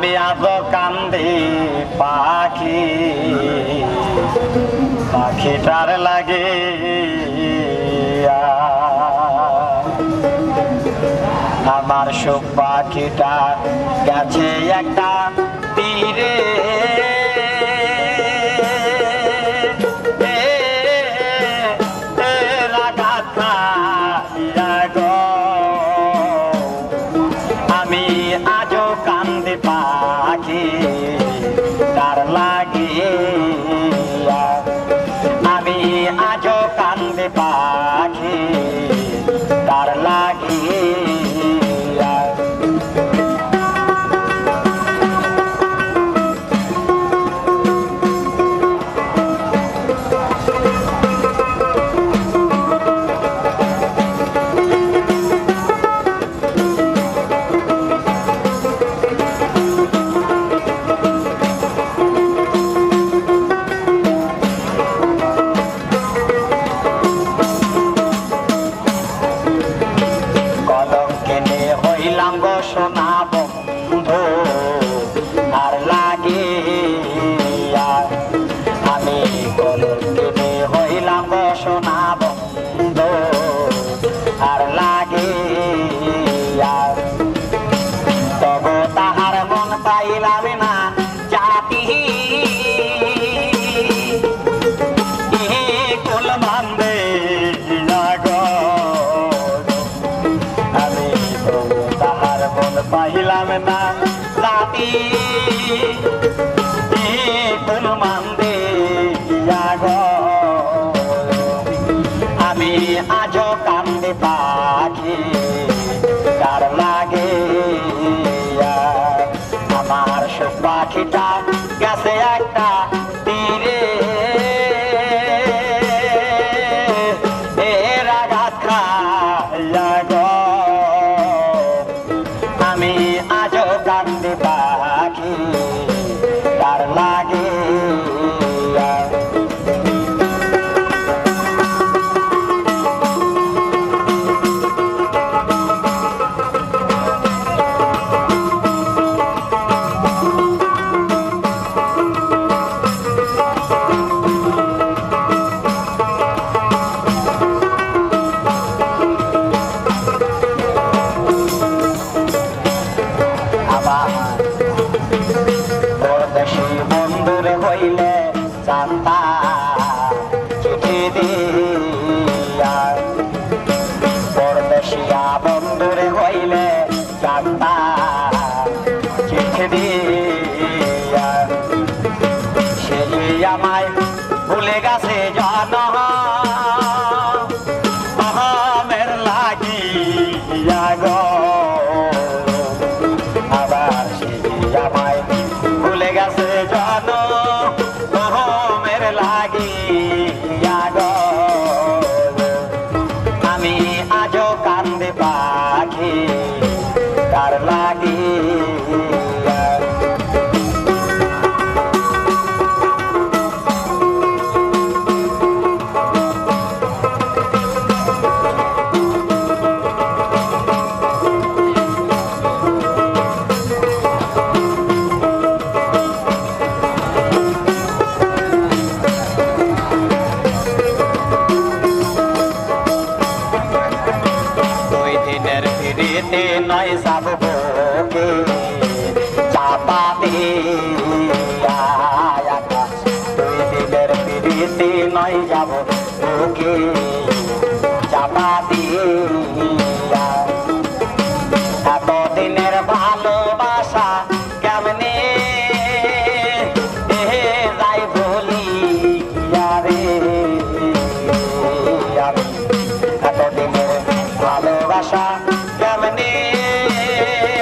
বেয়াদ কান্দি পাখি। পাখিটার লাগে আমার সব পাখিটা গাছে একটা I don't like আমায় ভুলে গেছে জন। আমের লাগি জাগ আবার আমায় ভুলে গেছে জন। আমের লাগি জাগ আমি আজও কান্দে পা দিনের ফিরিতে নয় যাব কে চাপা দুই দিনের ফিরিতে নয় যাব ওকে চাপা